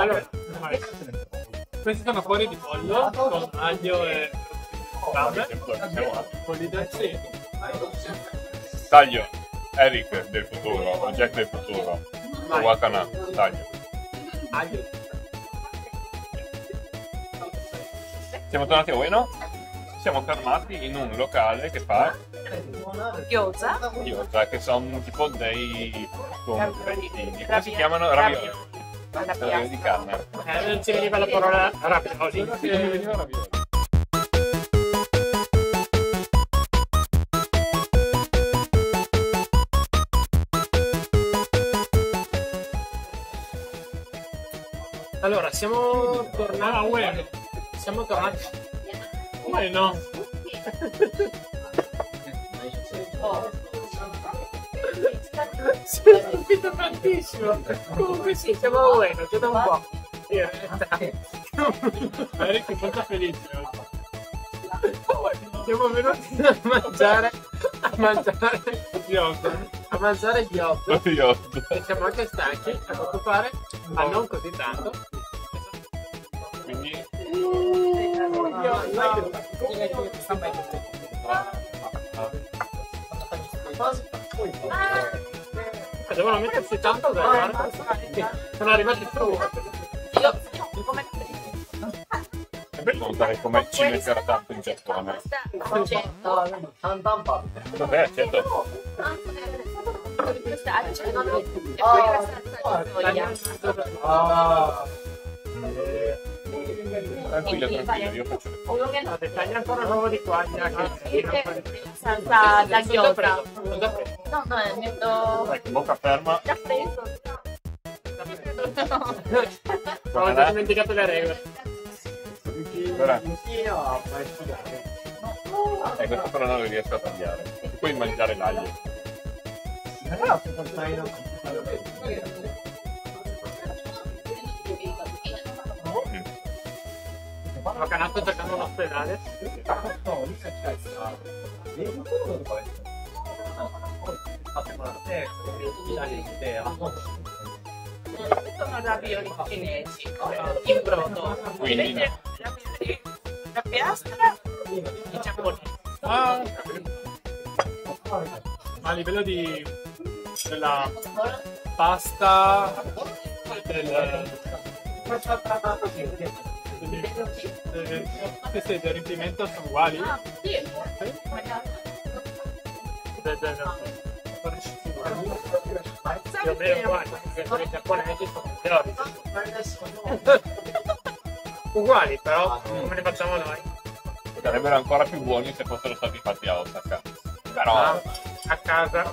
Allora, questi sono fuori di pollo con aglio e rame, un po' di sì. Taglio Eric del futuro, o Jack del futuro. Wakana, taglio. Aglio. Siamo tornati a Ueno. Siamo fermati in un locale che fa Gyoza. gyoza, che sono tipo dei confettini. Come si chiamano? Ravioli. Alla Ravioli di piastra. carne. Eh, non ci veniva la parola ravioli. Sì, mi veniva ravioli. Allora, siamo tornati a Ueno. Siamo tornati. Ueno. Si è stupito tantissimo. Comunque sì, siamo a Ueno, già da un po'. Sì, in realtà. Eric è molto felice. Siamo venuti a mangiare a mangiare ghiotto. A mangiare ghiotto. Io E siamo anche stanchi, a quanto pare, ma non così tanto. quindi Eh, Devono mettersi tanto da guarda. Sono arrivati su. Io come è bello notare come ci metterà tanto in Giappone. facendo Vabbè, certo. crostacei Tranquillo, tranquillo, io faccio le foto. No, dettagli ancora nuovo di qua, salsa preso? No, no, è metto Ecco, bocca ferma. già preso. Ho già dimenticato le regole. Allora, eh, questo però non lo riesco a tagliare. Puoi mangiare l'aglio. Ho canato cercando un ospedale. Sono ravioli cinesi. In brodo. Quindi da piastra i giapponesi. Ah, a livello di della pasta del del- queste del riempimento sono uguali. Ah, sì. Del- più o meno uguali perché i giapponesi sono uguali però come li facciamo noi? Sarebbero ancora più buoni se fossero stati fatti a Osaka. Però Ah, a casa.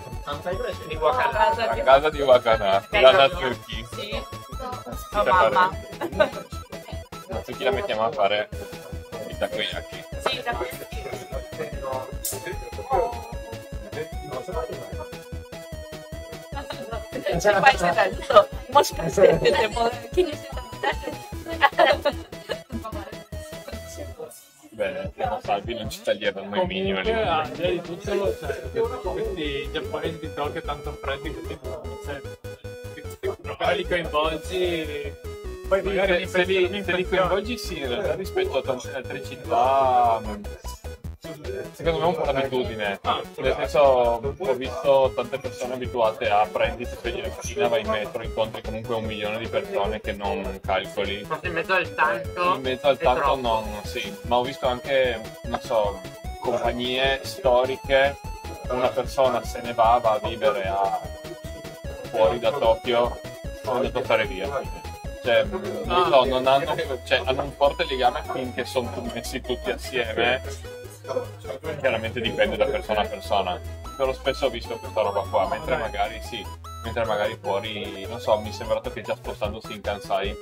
Di Wakanda. A casa di Wakana, la Natsuki. Sì. Oh, mamma. Natsuki la mettiamo a fare i takoyaki. Sì, da questi. C'è paese adesso. Mosca stette, chi ne Bene, salvi, non ci taglieranno i minioni. al di tutto, cioè, questi giapponesi di Tokyo tanto freddi se li coinvolgi, poi magari se, li, se li coinvolgi sì, in realtà rispetto a tante altre città secondo me è un po' l'abitudine nel senso ho visto tante persone abituate a prendi, ti svegli la mattina, vai in metro, incontri comunque un milione di persone che non calcoli in mezzo al tanto, in mezzo al tanto troppo. non, sì, ma ho visto anche, non so, compagnie storiche, una persona se ne va, va a vivere a, fuori da Tokyo, è andato a fare via. Cioè, non so, non hanno, cioè, hanno un forte legame finché sono messi tutti assieme. Chiaramente dipende da persona a persona. Però spesso ho visto questa roba qua, mentre magari sì, mentre magari fuori, non so, mi è sembrato che già spostandosi in Kansai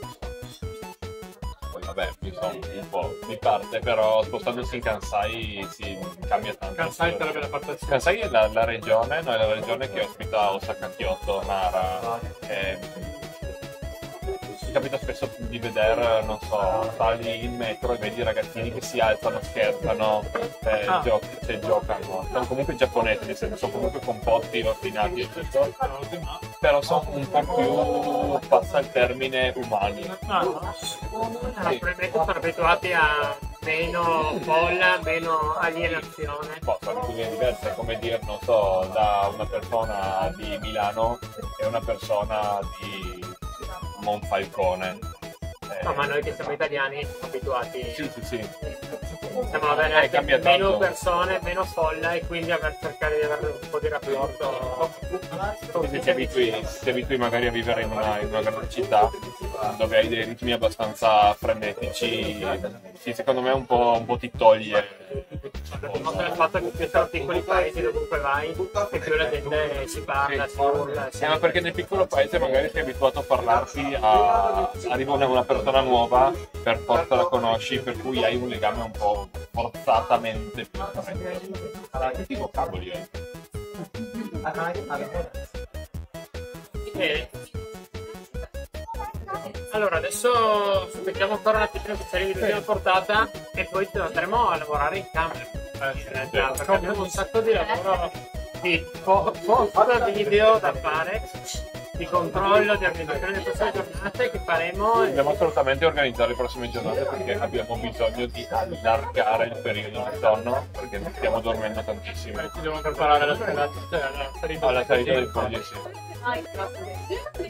vabbè, mi sono un po' di parte, però spostandosi in Kansai si cambia tanto. Kansai sarebbe la parte. Kansai è la, la regione, no, è la regione che ospita Osaka, Kyoto, Nara. e- capita spesso di vedere, non so, sali in metro e vedi i ragazzini che si alzano, scherzano, eh, Ah. gio- cioè, giocano. Sono comunque giapponesi, nel senso sono comunque composti, ordinati e tutto, però sono un po' più, passa il termine, umani. Ah, no. Ma probabilmente sono abituati a meno folla, meno alienazione. Boh, sono abitudini diverse, è come dire, non so, da una persona di Milano e una persona di Monfalcone. Eh, No, ma noi che siamo italiani abituati Sì, sì, sì. siamo avere anche meno tanto. persone, meno folla e quindi aver cercare di avere un po' di rapporto. Se ti abitui, ti abitui magari a vivere in una, in una grande città dove hai dei ritmi abbastanza frenetici, sì, secondo me un po', un po' ti toglie. Nota il fatto che più sono piccoli paesi dovunque vai e più la gente si parla, si urla, si Eh, ma perché nel piccolo paese magari sei abituato a parlarti a arriva una, una persona nuova, per forza la conosci, per cui hai un legame un po' forzatamente più stretto. Che tipo cavoli è? Bene. Allora, adesso aspettiamo ancora un attimino che ci arrivi l'ultima portata e poi andremo a lavorare in camera. In realtà, perché abbiamo un sacco di lavoro di fo- post video da fare, di controllo, di organizzazione delle prossime giornate che faremo. Dobbiamo assolutamente organizzare le prossime giornate perché abbiamo bisogno di allargare il periodo di sonno perché stiamo dormendo tantissimo. Ci devo preparare alla salita, alla salita, del Fuji, sì.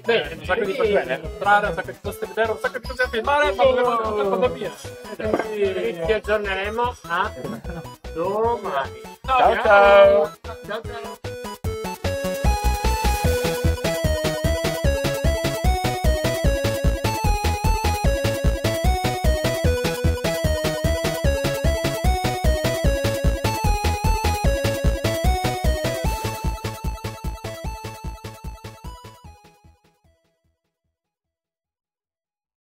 Bene, un sacco di cose bene. Entrare, un sacco di cose da vedere, un sacco di cose da filmare, ma dobbiamo tutta cosa via. Ci aggiorneremo a Toma. Tchau, Ciao.